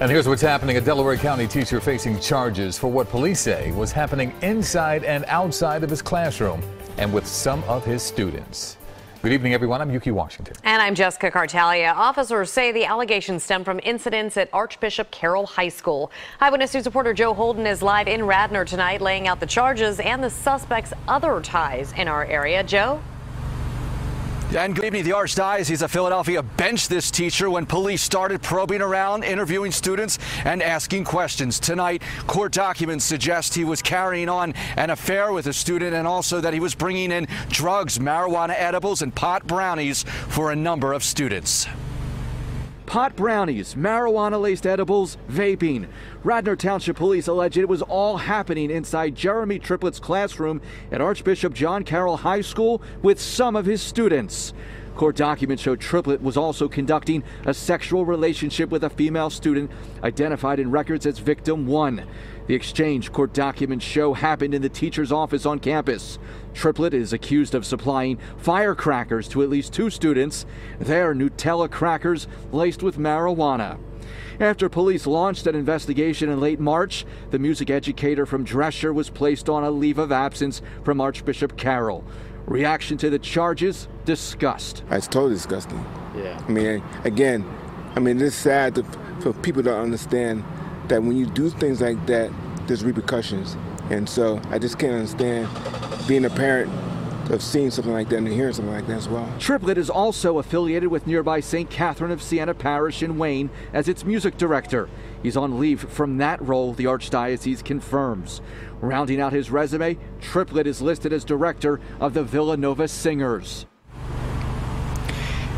And here's what's happening. A Delaware County teacher facing charges for what police say was happening inside and outside of his classroom and with some of his students. Good evening, everyone. I'm Ukee Washington. And I'm Jessica Kartalija. Officers say the allegations stem from incidents at Archbishop Carroll High School. Eyewitness News reporter Joe Holden is live in Radnor tonight, laying out the charges and the suspect's other ties in our area. Joe? And good evening. The Archdiocese of Philadelphia benched this teacher when police started probing around, interviewing students and asking questions. Tonight, court documents suggest he was carrying on an affair with a student and also that he was bringing in drugs, marijuana edibles, and pot brownies for a number of students pot brownies, marijuana laced edibles, vaping. Radnor Township Police allege it was all happening inside Jeremy Triplett's classroom at Archbishop John Carroll High School with some of his students. Court documents show Triplett was also conducting a sexual relationship with a female student identified in records as victim one. The exchange court documents show happened in the teacher's office on campus. Triplett is accused of supplying firecrackers to at least two students. They're Nutella crackers laced with marijuana. After police launched an investigation in late March, the music educator from Dresher was placed on a leave of absence from Archbishop Carroll. Reaction to the charges? Disgust. It's totally disgusting. Yeah. I mean, again, I mean, it's sad to, for people to understand that when you do things like that, there's repercussions. And so I just can't understand being a parent of seeing something like that and hearing something like that as well. Triplett is also affiliated with nearby St. Catherine of Siena Parish in Wayne as its music director. He's on leave from that role, the Archdiocese confirms. Rounding out his resume, Triplett is listed as director of the Villanova Singers.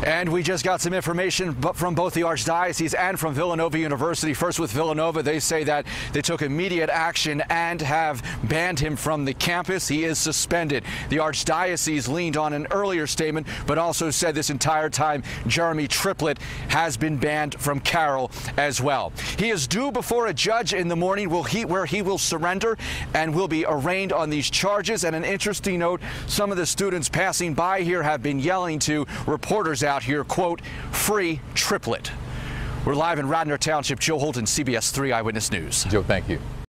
And we just got some information from both the Archdiocese and from Villanova University. First with Villanova, they say that they took immediate action and have banned him from the campus. He is suspended. The Archdiocese leaned on an earlier statement, but also said this entire time Jeremy Triplett has been banned from Carroll as well. He is due before a judge in the morning where he will surrender and will be arraigned on these charges. And an interesting note, some of the students passing by here have been yelling to reporters out out here, quote, free Triplett. We're live in Radnor Township. Joe Holden, CBS 3 Eyewitness News. Joe, thank you.